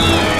Yeah.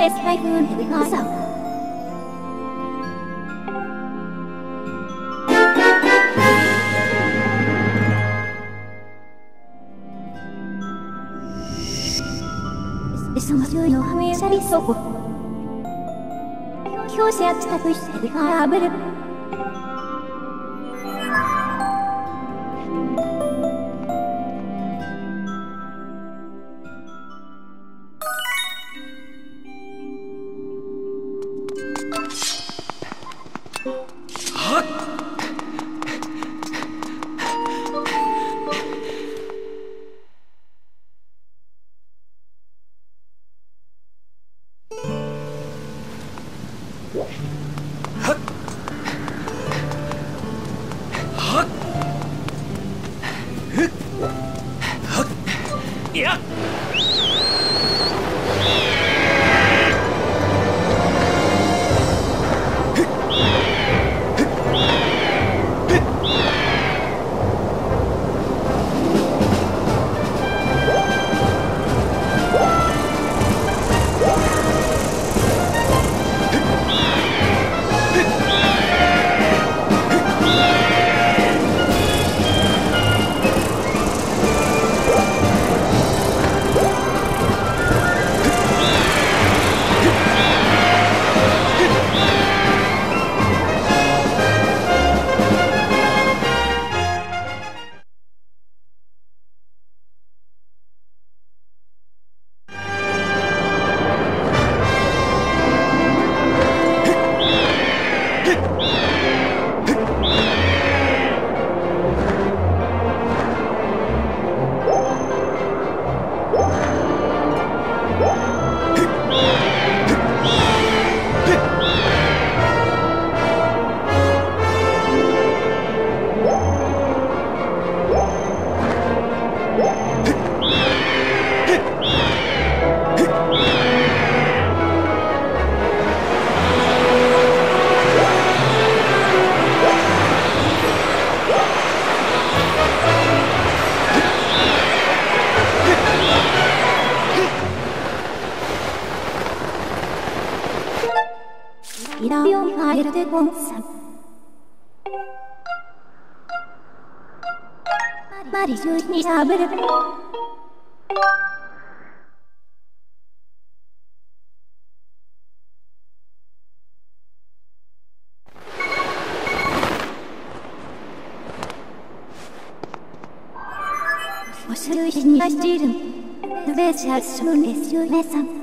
ンアスファルジャンアスカノムリハンバハヨンメサンイラウィのハソル。ich habe... Was Forsche ich nicht jedem, welcher schon ist, besser.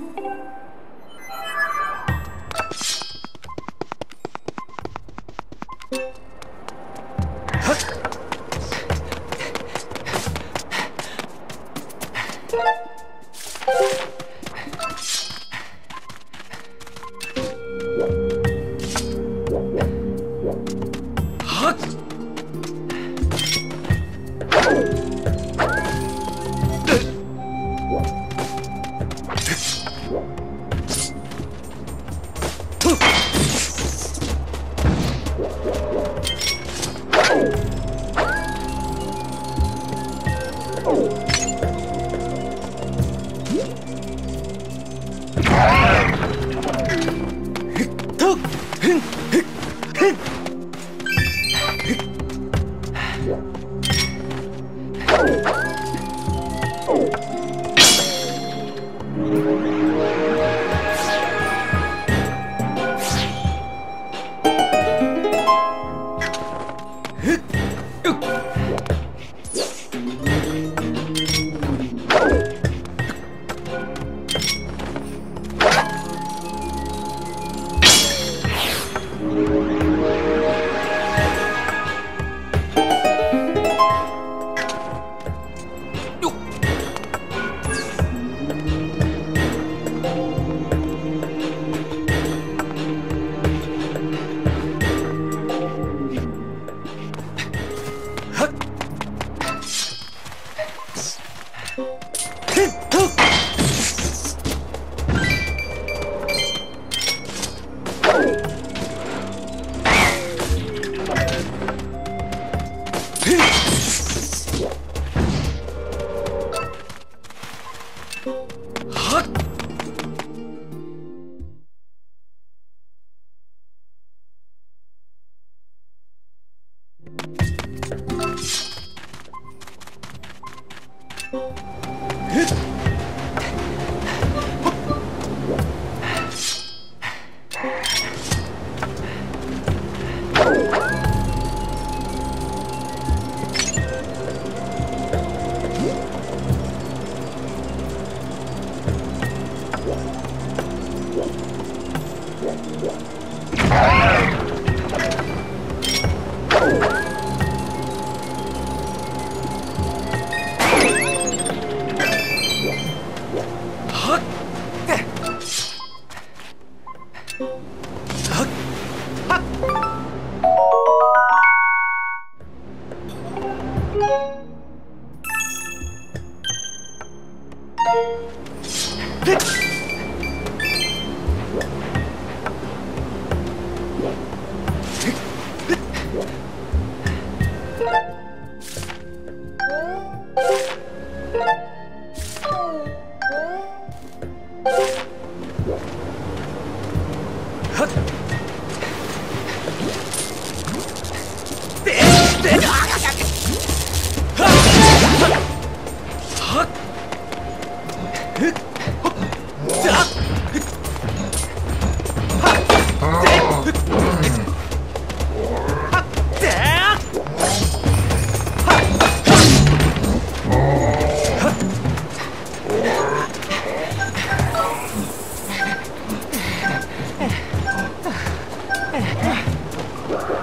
Let's go.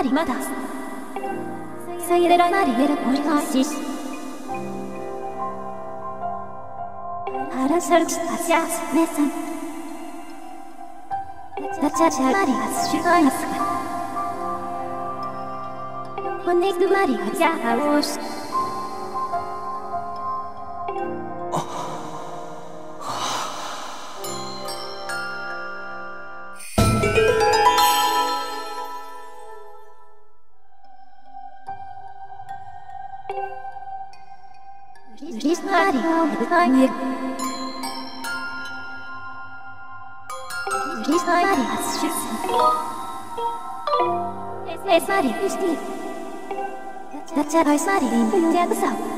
マリマダスサイレラマリエルポリハシスアラシャルチタシャスネサンダチャチャマリアスシュガイスコネクトマリアジ Mari, jaga sawah.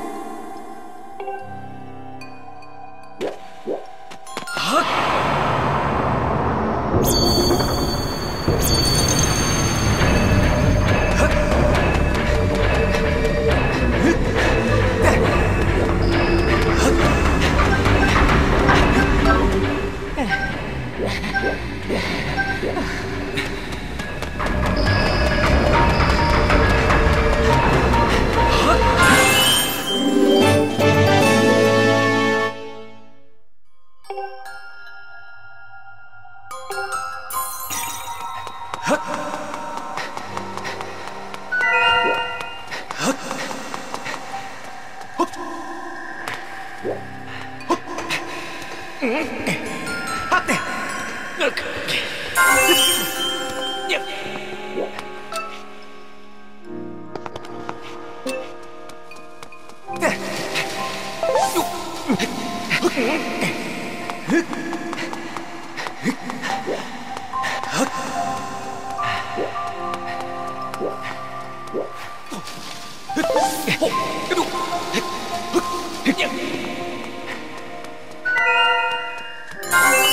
Body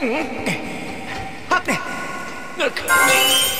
in the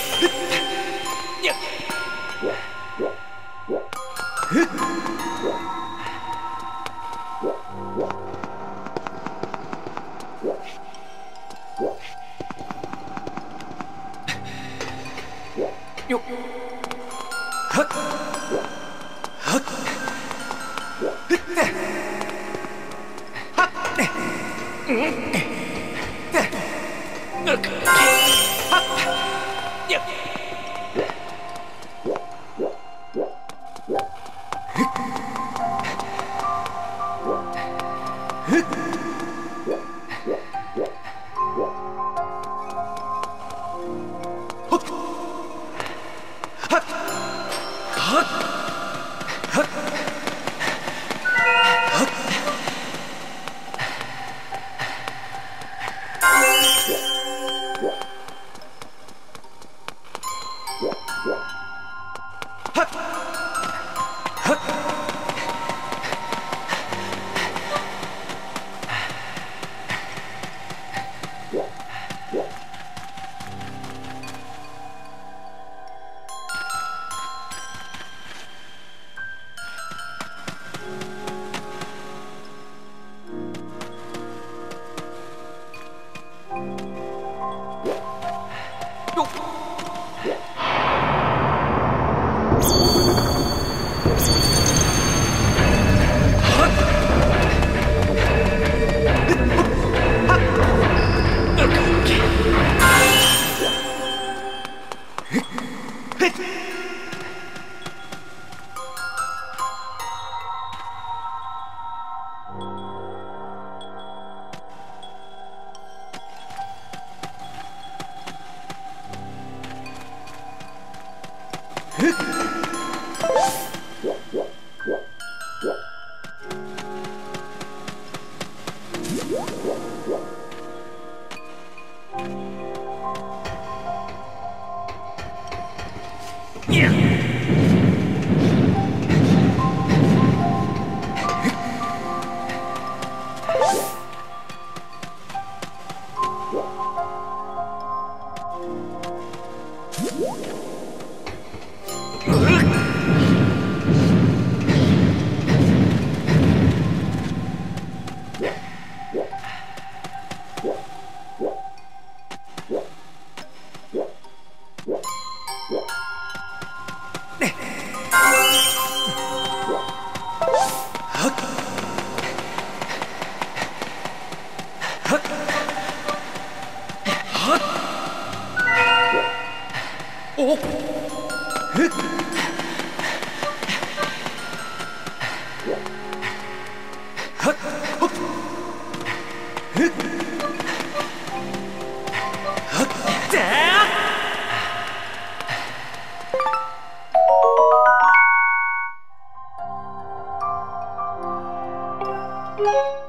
Yeah. は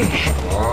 Oh.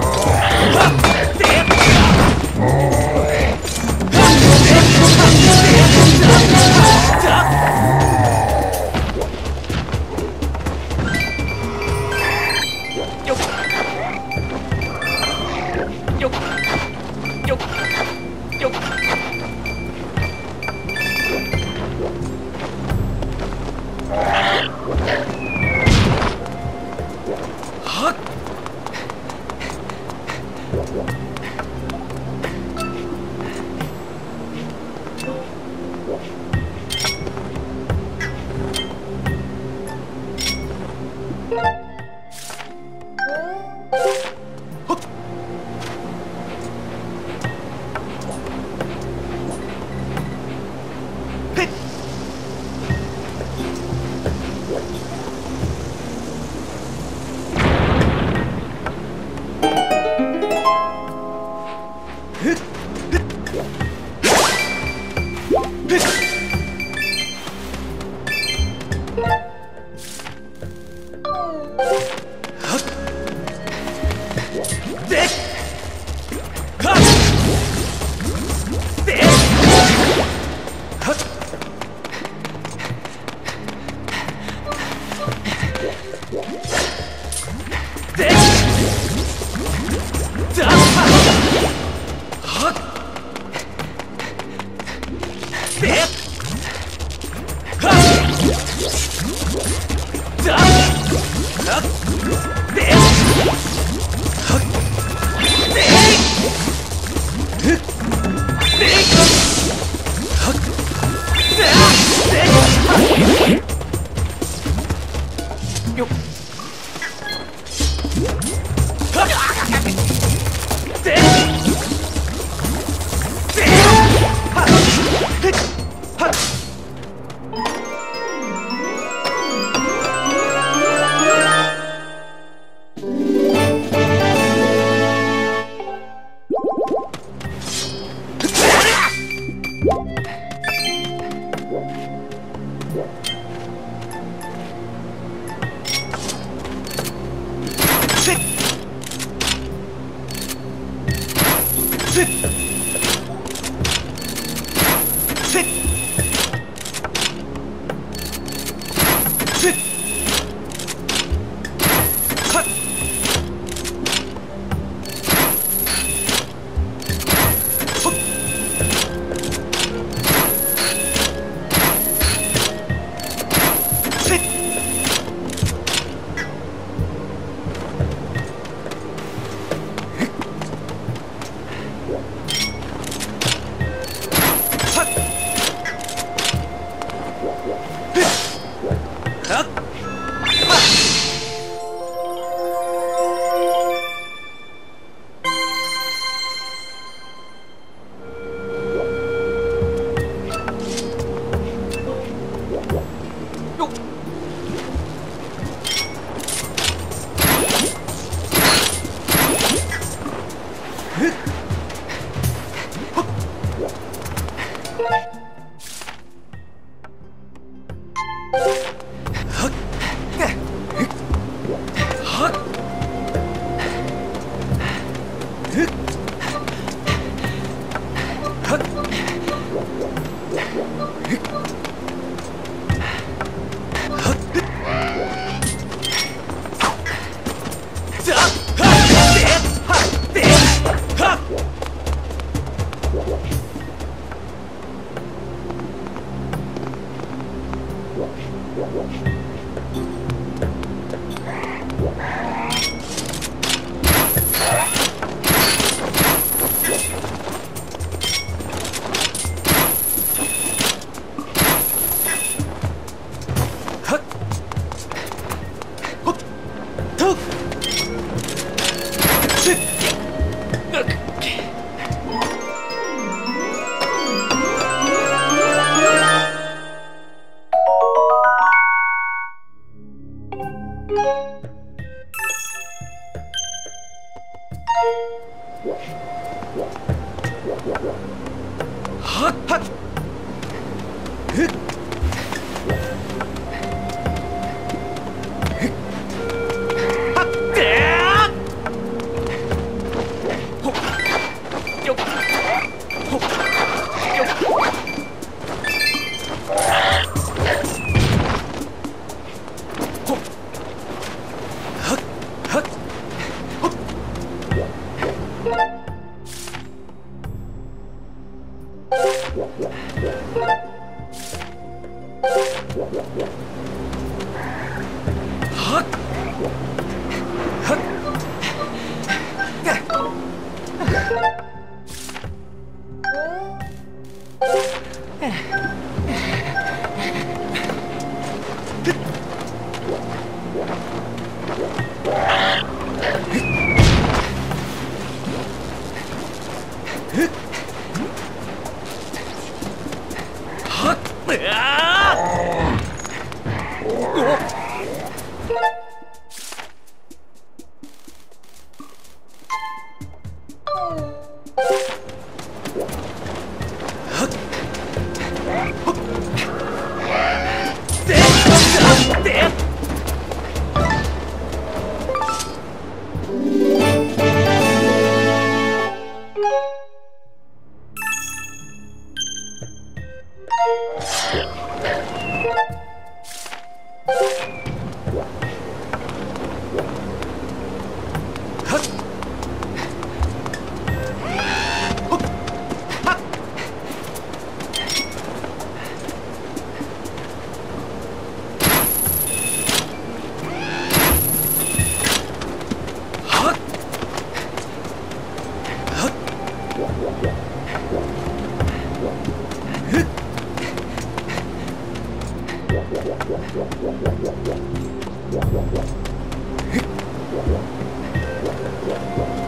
え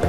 っ